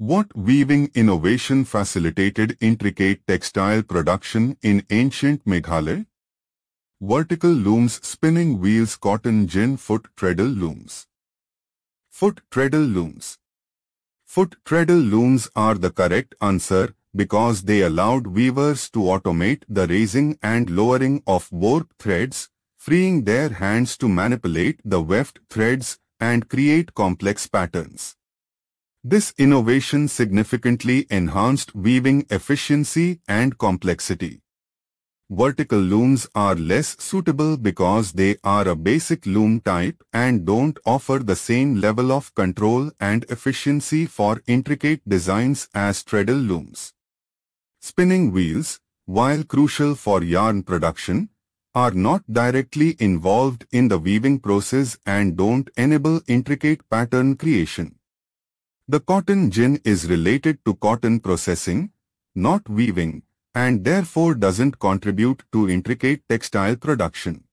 What weaving innovation facilitated intricate textile production in ancient Meghalaya? Vertical looms spinning wheels cotton gin foot treadle looms. Foot treadle looms. Foot treadle looms are the correct answer because they allowed weavers to automate the raising and lowering of warp threads, freeing their hands to manipulate the weft threads and create complex patterns. This innovation significantly enhanced weaving efficiency and complexity. Vertical looms are less suitable because they are a basic loom type and don't offer the same level of control and efficiency for intricate designs as treadle looms. Spinning wheels, while crucial for yarn production, are not directly involved in the weaving process and don't enable intricate pattern creation. The cotton gin is related to cotton processing, not weaving, and therefore doesn't contribute to intricate textile production.